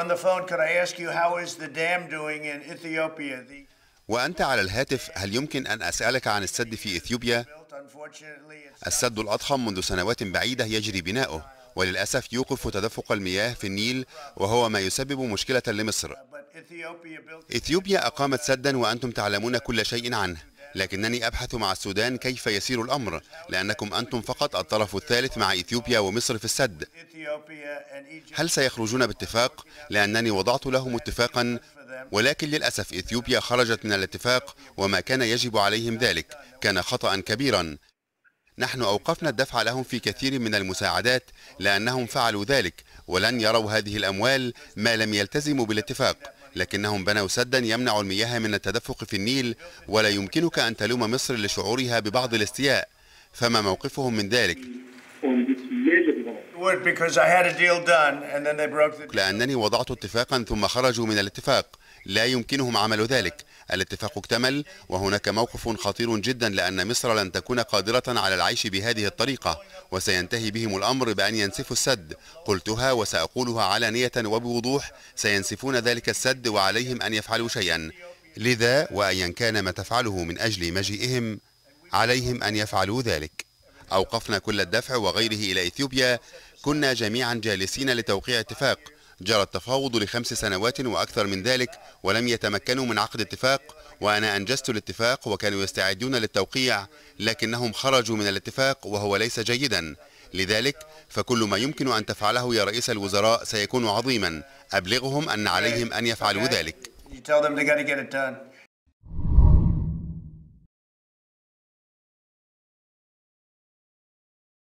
On the phone, could I ask you how is the dam doing in Ethiopia? The وأنت على الهاتف هل يمكن أن أسألك عن السد في إثيوبيا؟ السد الأضخم منذ سنوات بعيدة يجري بناؤه وللأسف يوقف تدفق المياه في النيل وهو ما يسبب مشكلة لمصر إثيوبيا أقامت سدا وأنتم تعلمون كل شيء عنه لكنني أبحث مع السودان كيف يسير الأمر لأنكم أنتم فقط الطرف الثالث مع إثيوبيا ومصر في السد. هل سيخرجون باتفاق؟ لأنني وضعت لهم اتفاقا ولكن للأسف إثيوبيا خرجت من الاتفاق وما كان يجب عليهم ذلك كان خطأ كبيرا. نحن أوقفنا الدفع لهم في كثير من المساعدات لأنهم فعلوا ذلك ولن يروا هذه الأموال ما لم يلتزموا بالاتفاق. لكنهم بنوا سدا يمنع المياه من التدفق في النيل ولا يمكنك أن تلوم مصر لشعورها ببعض الاستياء. فما موقفهم من ذلك؟ لأنني وضعت اتفاقا ثم خرجوا من الاتفاق. لا يمكنهم عمل ذلك. الاتفاق اكتمل وهناك موقف خطير جدا لأن مصر لن تكون قادرة على العيش بهذه الطريقة وسينتهي بهم الأمر بأن ينسفوا السد. قلتها وسأقولها علانية وبوضوح سينسفون ذلك السد وعليهم أن يفعلوا شيئا. لذا وأيا كان ما تفعله من أجل مجيئهم عليهم أن يفعلوا ذلك. أوقفنا كل الدفع وغيره إلى إثيوبيا. كنا جميعا جالسين لتوقيع اتفاق. جرى التفاوض لخمس سنوات وأكثر من ذلك ولم يتمكنوا من عقد اتفاق وأنا أنجزت الاتفاق وكانوا يستعدون للتوقيع لكنهم خرجوا من الاتفاق وهو ليس جيدا. لذلك فكل ما يمكن أن تفعله يا رئيس الوزراء سيكون عظيما. أبلغهم أن عليهم أن يفعلوا ذلك.